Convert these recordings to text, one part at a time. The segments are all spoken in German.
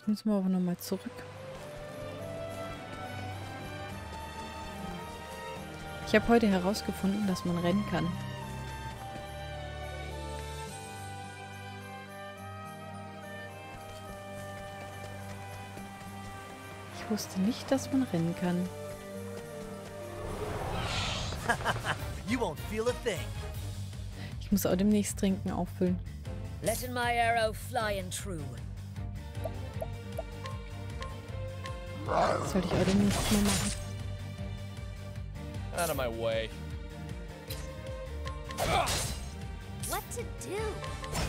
Jetzt müssen wir aber nochmal zurück. Ich habe heute herausgefunden, dass man rennen kann. Ich wusste nicht, dass man rennen kann. you won't feel a thing. Ich muss auch demnächst trinken auffüllen. Letting my arrow fly and true. Das sollte ich auch demnächst mal machen. Out of my way. What to do?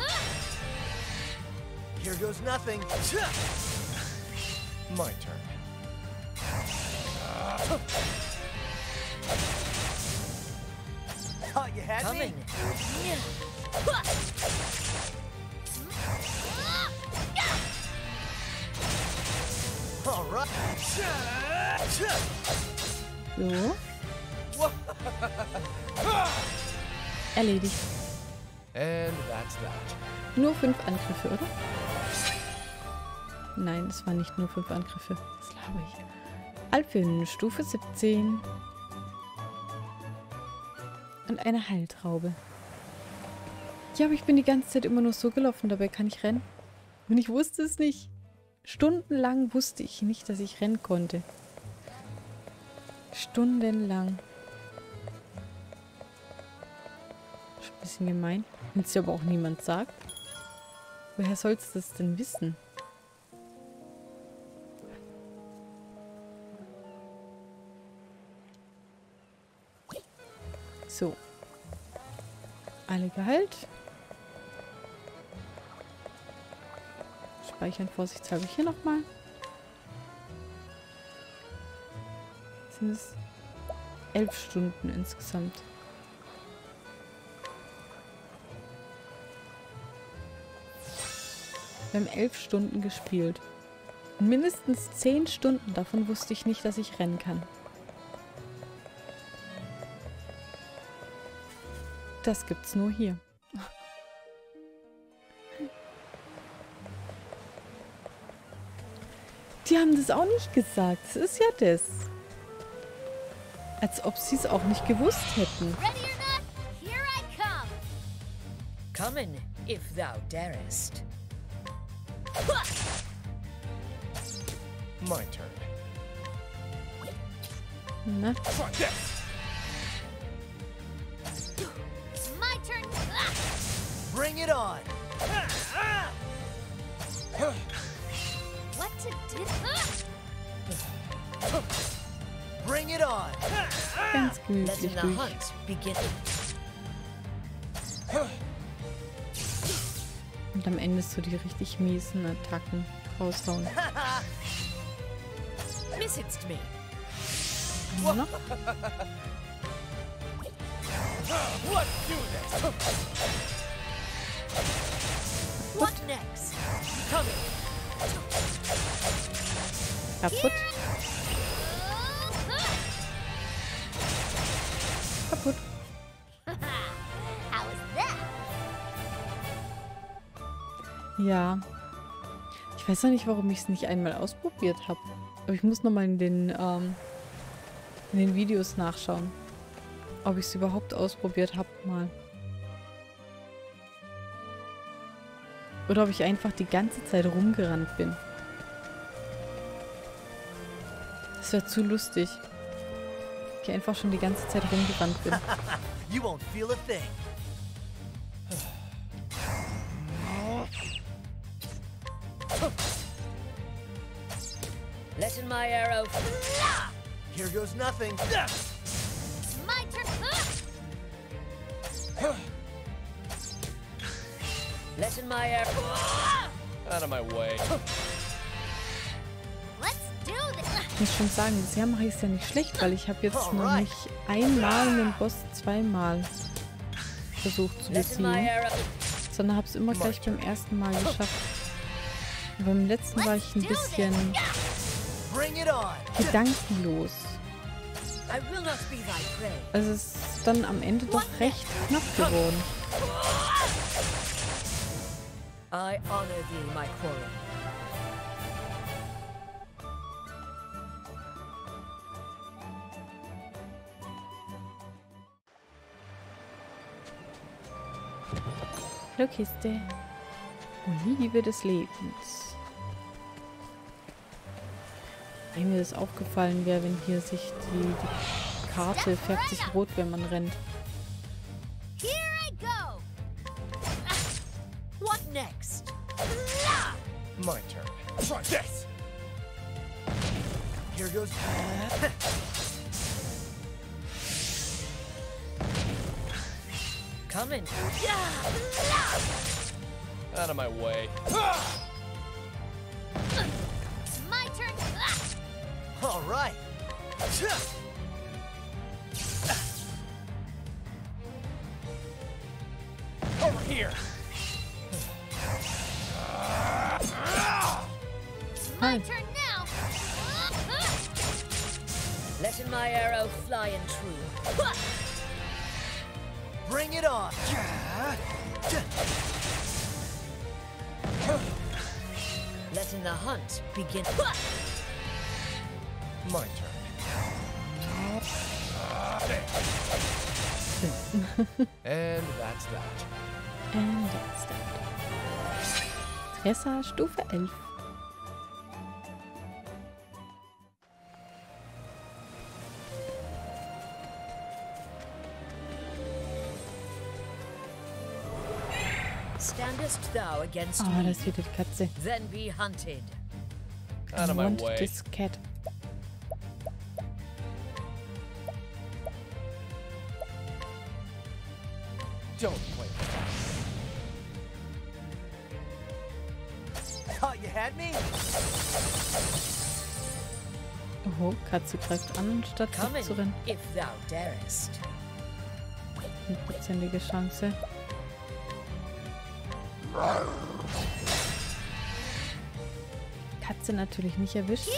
Ah! Here goes nothing. My turn. Thought you had Coming. me. So. Erledigt. And that's that. Nur fünf Angriffe, oder? Nein, es waren nicht nur fünf Angriffe. Das glaube ich. Alpin, Stufe 17. Und eine Heiltraube. Ja, aber ich bin die ganze Zeit immer nur so gelaufen. Dabei kann ich rennen. Und ich wusste es nicht. Stundenlang wusste ich nicht, dass ich rennen konnte. Stundenlang. Schon ein bisschen gemein. Wenn es dir aber auch niemand sagt. Woher sollst du das denn wissen? So. Alle geheilt. Speichern vorsichtshalber hier nochmal. Sind es elf Stunden insgesamt. Wir haben elf Stunden gespielt. Mindestens zehn Stunden davon wusste ich nicht, dass ich rennen kann. Das gibt's nur hier. Die haben das auch nicht gesagt. Das ist ja das. Als ob sie es auch nicht gewusst hätten. Ready or not, here I come. Coming, if thou darest. My turn. Na. My turn. Bring it on. Ganz gemütlich Letting the ruhig. hunt begin. Und am Ende so die richtig miesen Attacken raushauen. Let's do this. What next? Coming. kaputt. Ja. Ich weiß noch nicht, warum ich es nicht einmal ausprobiert habe. Aber ich muss nochmal in den, ähm, in den Videos nachschauen. Ob ich es überhaupt ausprobiert habe mal. Oder ob ich einfach die ganze Zeit rumgerannt bin. Das wäre zu lustig. Ich einfach schon die ganze Zeit rumgerannt bin. You won't feel a thing. My arrow. Here goes nothing. My turn. Letting my arrow. Out of my way. Let's do this. Ich muss schon sagen, bisher mache ich es ja nicht schlecht, weil ich habe jetzt noch nicht einmal einen Boss zweimal versucht zu besiegen, sondern habe es immer gleich beim ersten Mal geschafft. Und beim letzten war ich ein bisschen gedankenlos. Es ist dann am Ende doch recht knapp geworden. I honor thee, my quarry. Hallo Kiste. Des Lebens. Wenn mir das aufgefallen wäre, wenn hier sich die, die Karte färbt sich rot, wenn man rennt. Here I go! What next? My turn. Try this! Here goes. Coming. Out of my way. All right. Over here! My turn now. Letting my arrow fly and true. Bring it on. Letting the hunt begin. My turn. and that's that. And that's that. Tressa Stufe 11. Standest thou against Oh, me? das wieder die Katze. Then be hunted. Out of my way. this cat. Don't play Thought you had me? Oho, Katze greift an, anstatt Come zu rennen. in, if thou darest. Hundertprozentige Chance. Katze natürlich nicht erwischt.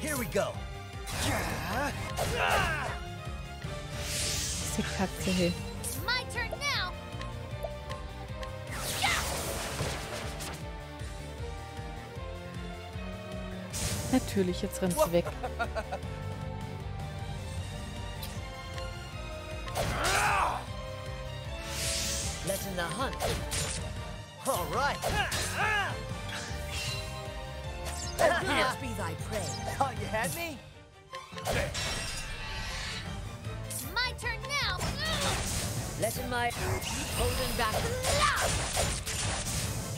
Here we go. Diese Katze, now. Natürlich, jetzt rennt sie weg.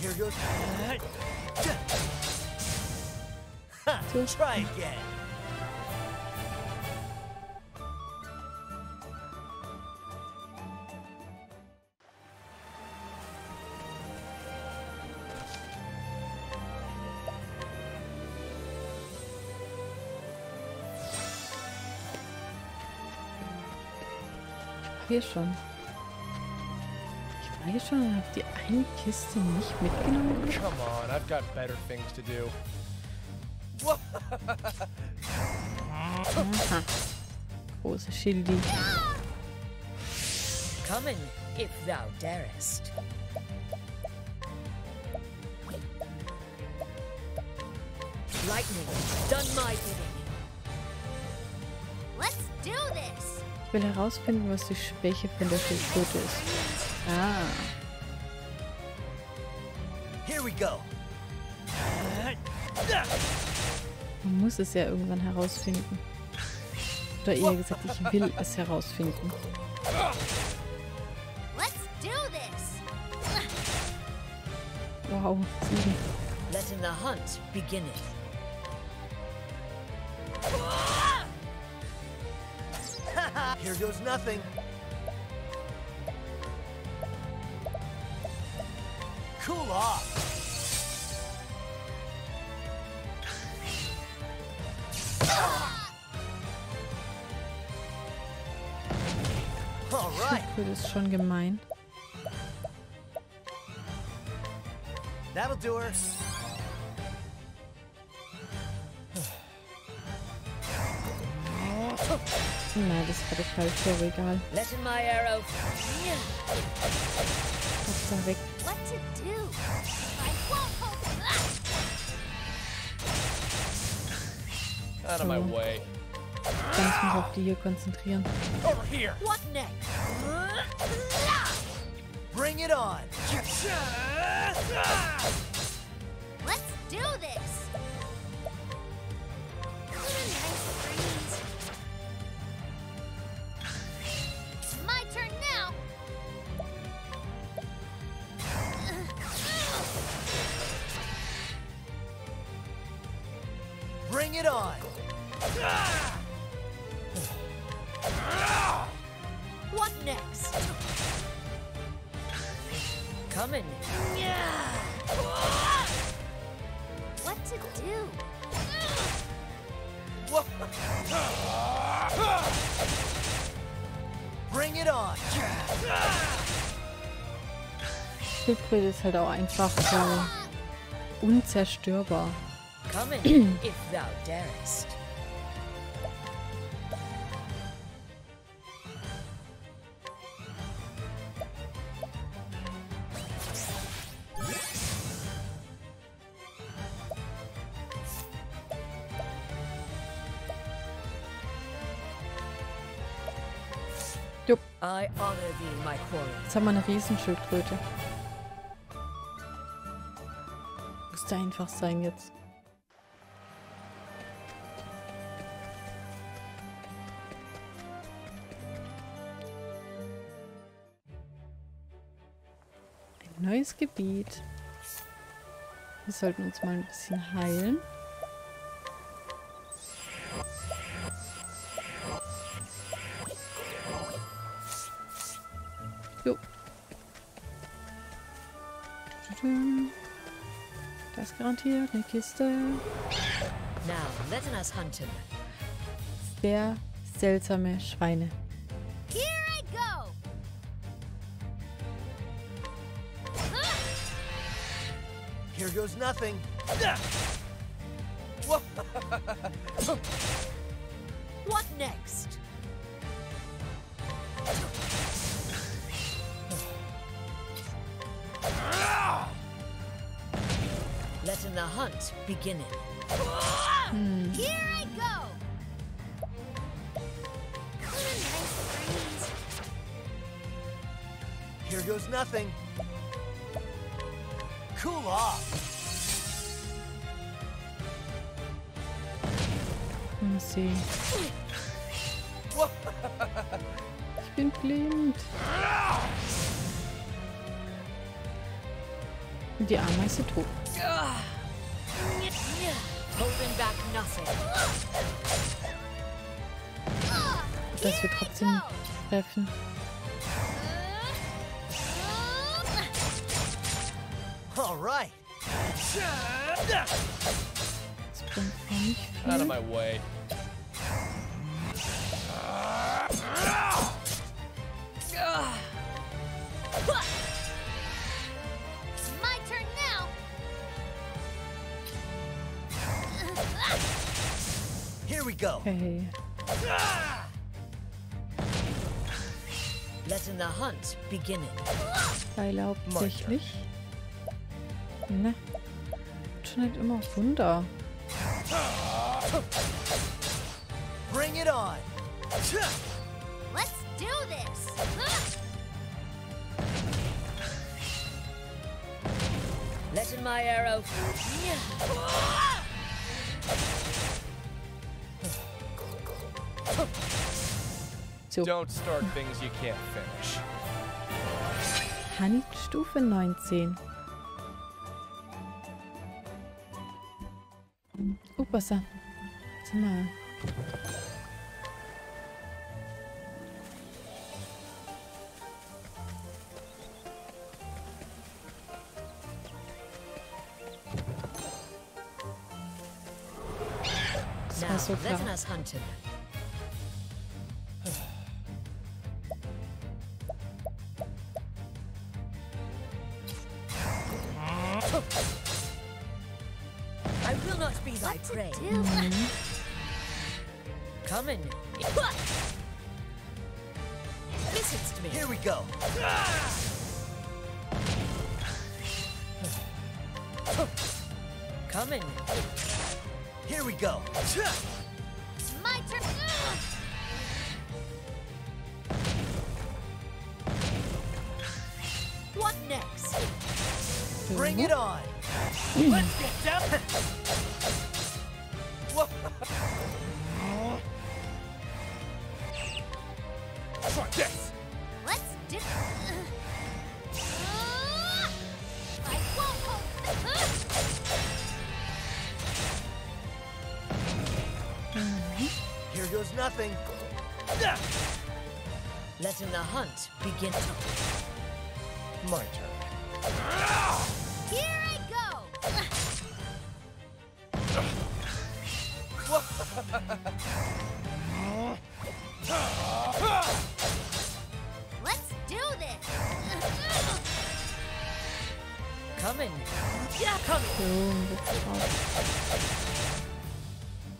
Here goes. So. Try again. Hier schon. Ich war hier schon und habe die eine Kiste nicht mitgenommen. Come on, I've got better things to do. Aha. Große Schildi. Come in, if thou darest. Lightning, done my bidding. Let's do this. Ich will herausfinden, was die Schwäche von der Schildkröte ist. Ah. Here we go. Man muss es ja irgendwann herausfinden. Oder eher gesagt, ich will es herausfinden. Let's do this. Wow, sieben. Letting the hunt beginneth. Here goes nothing. Cool off. All right, Schildkröte ist schon gemein. that'll do her. Nein, das war das falsche, aber egal. Letting my arrow. Hauptsache weg. What to do? I won't hold. Out of my way. Ich kann mich auf die hier konzentrieren. Over here. What next? Bring it on. Let's do this! Bring it on. What next? Coming. What to do? Bring it on. Schildkröte ist halt auch einfach so unzerstörbar. Coming, if thou darest. Jupp, jetzt haben wir eine Riesenschildkröte. Musste einfach sein jetzt. Neues Gebiet. Wir sollten uns mal ein bisschen heilen. Jo. Tudum. Da ist garantiert eine Kiste. Now, let us hunt him. Sehr seltsame Schweine. Goes nothing. What next? Letting the hunt begin. Here I go! Nice breeze. Here goes nothing. Cool off. Sehen. Ich bin blind. Und die Ameise tot. Holding back nothing. Dass wir trotzdem treffen. All right. Das bringt auch nicht Out of my way. Here we go. Hey. Letting the hunt begin. Pfeile hauptsächlich. Ne? Schon halt immer Wunder. Bring it on. Let's do this! Letting my arrow. So, Don't start things you can't finish. Handstufe 19. Oh, Wasser. Sag mal. Das war so klar. I will not be thy prey. Come in. This me. Here we go. Come in. Here we go. It's my turn. What next? Bring it on. Let's get down. Try this. Let's do. Uh, I won't hold. Here goes nothing. Letting the hunt begin. My turn.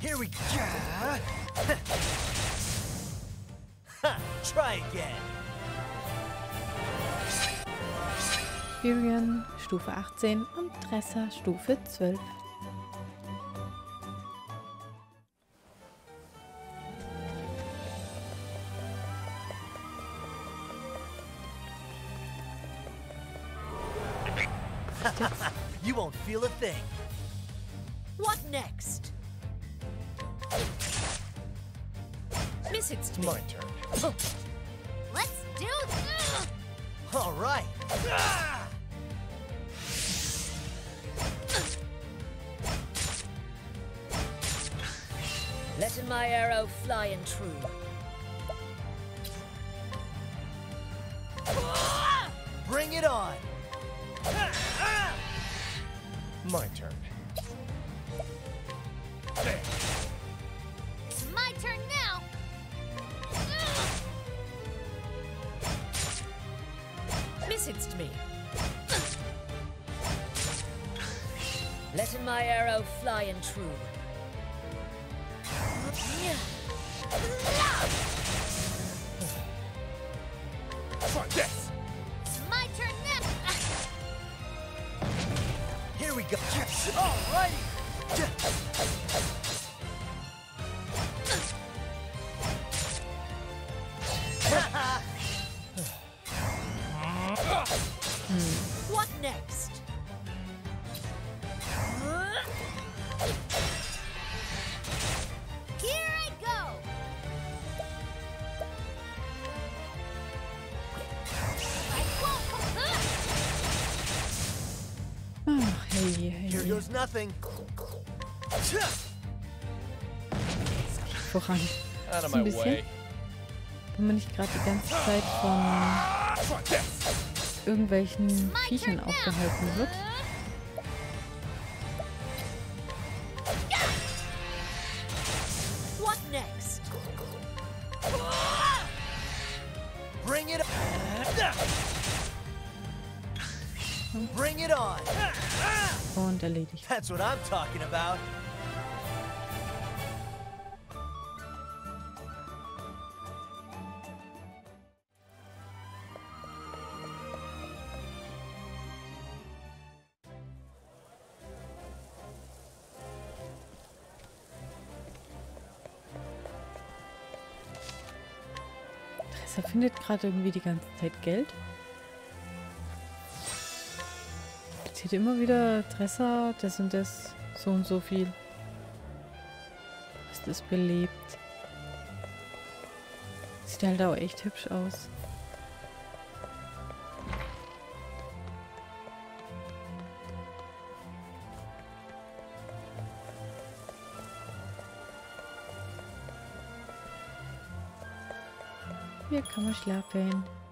Here we go. Try again. Furion Stufe 18 und Dresser Stufe 12. Feel a thing. What next? Miss it's. My turn. Let's do this. All right. Letting my arrow fly and true. Bring it on. My turn. There. It's my turn now. Miss it's me. Letting my arrow fly and true. Try this. Go. Goes nothing. voran. Out of Ein my bisschen. way. Wenn man nicht gerade die ganze Zeit von this. irgendwelchen Viechern aufgehalten wird. Bring it on. Und erledigt. That's what I'm talking about. Tressa findet gerade irgendwie die ganze Zeit Geld. Erzählt immer wieder Tressa, das und das, so und so viel. Ist das belebt. Sieht halt auch echt hübsch aus. Hier kann man schlafen.